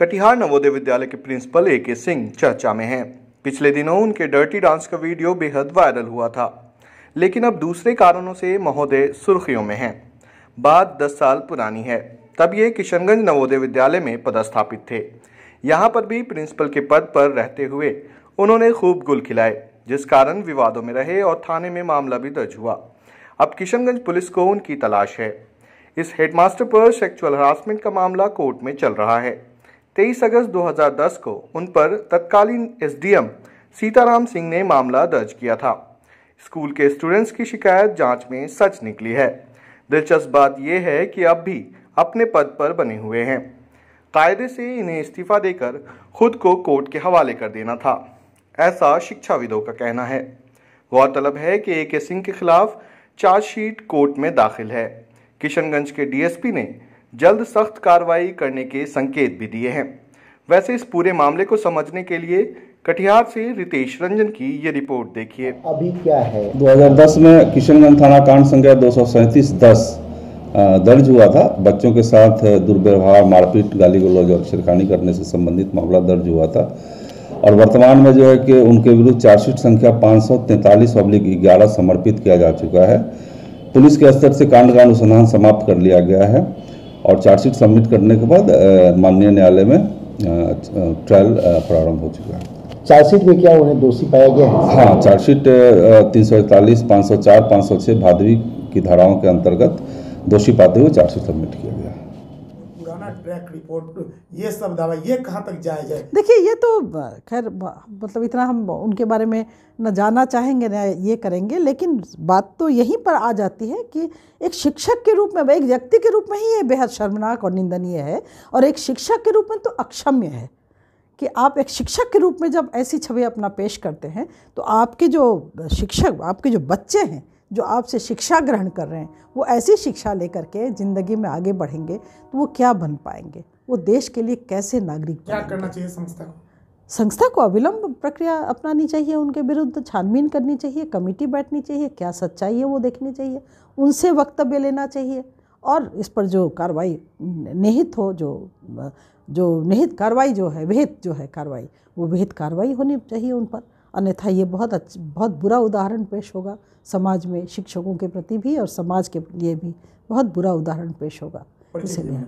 कटिहार नवोदय विद्यालय के प्रिंसिपल ए के सिंह चर्चा में हैं। पिछले दिनों उनके डर्टी डांस का वीडियो बेहद वायरल हुआ था, लेकिन अब दूसरे कारणों से महोदय सुर्खियों में हैं। बात 10 साल पुरानी है, तब ये किशनगंज नवोदय विद्यालय में पदस्थापित थे। यहाँ पर भी प्रिंसिपल के पद पर रहते हुए उन्होंने खूब गुल खिलाए, जिस कारण विवादों में रहे और थाने में मामला भी दर्ज हुआ। अब किशनगंज पुलिस को उनकी तलाश है। इस हेडमास्टर पर सेक्सुअल हरासमेंट का मामला कोर्ट में चल रहा है। 23 अगस्त 2010 को उन पर तत्कालीन एसडीएम सीताराम सिंह ने मामला दर्ज किया था। स्कूल के स्टूडेंट्स की शिकायत जाँच में सच निकली है। दिलचस्प बात यह है कि अब भी अपने पद पर बने हुए हैं। कायदे से इन्हें इस्तीफा देकर खुद को कोर्ट के हवाले कर देना था। ऐसा शिक्षाविदों का कहना है। गौरतलब है कि ए के सिंह के खिलाफ चार्जशीट कोर्ट में दाखिल है। किशनगंज के डीएसपी ने जल्द सख्त कार्रवाई करने के संकेत भी दिए हैं। वैसे इस पूरे मामले को समझने के लिए कटिहार से रितेश रंजन की ये रिपोर्ट देखिए। अभी क्या है? 2010 में किशनगंज थाना कांड संख्या दो सौ दस दर्ज हुआ था। बच्चों के साथ दुर्व्यवहार मारपीट गाली गलौज और छिड़खानी करने से संबंधित मामला दर्ज हुआ था। और वर्तमान में जो है कि उनके विरुद्ध चार्जशीट संख्या पाँच सौ तैंतालीस अब्लिक ग्यारह समर्पित किया जा चुका है। पुलिस के स्तर से कांड का अनुसंधान समाप्त कर लिया गया है। और चार्जशीट सबमिट करने के बाद माननीय न्यायालय में ट्रायल प्रारंभ हो चुका है। चार्जशीट में क्या उन्हें दोषी पाया गया है? हाँ चार्जशीट तीन सौ इकतालीस पाँच सौ चार पाँच सौ छः भादवी की धाराओं के अंतर्गत दोषी पाते हुए चार्जशीट सबमिट किया गया पुराना ट्रैक रिपोर्ट ये सब दावा, ये कहाँ तक जायज़ है? देखिए, ये तो खैर मतलब इतना हम उनके बारे में न जानना चाहेंगे, न ये करेंगे, लेकिन बात तो यहीं पर आ जाती है कि एक शिक्षक के रूप में, एक व्यक्ति के रूप में ही ये बेहद शर्मनाक और निंदनीय है, और एक शिक्षक के रूप में तो अक्षम्य है कि आप एक शिक्षक के रूप में जब ऐसी छवि अपना पेश करते हैं तो आपके जो शिक्षक, आपके जो बच्चे हैं जो आपसे शिक्षा ग्रहण कर रहे हैं वो ऐसी शिक्षा लेकर के ज़िंदगी में आगे बढ़ेंगे तो वो क्या बन पाएँगे? वो देश के लिए कैसे नागरिक क्या करना चाहिए संस्था को? संस्था को अविलंब प्रक्रिया अपनानी चाहिए उनके विरुद्ध छानबीन करनी चाहिए कमेटी बैठनी चाहिए क्या सच्चाई है वो देखनी चाहिए उनसे वक्तव्य लेना चाहिए। और इस पर जो कार्रवाई निहित हो जो जो निहित कार्रवाई जो है विहित जो है कार्रवाई वो विहित कार्रवाई होनी चाहिए उन पर। अन्यथा ये बहुत अच्छा बहुत बुरा उदाहरण पेश होगा। समाज में शिक्षकों के प्रति भी और समाज के लिए भी बहुत बुरा उदाहरण पेश होगा। इसीलिए।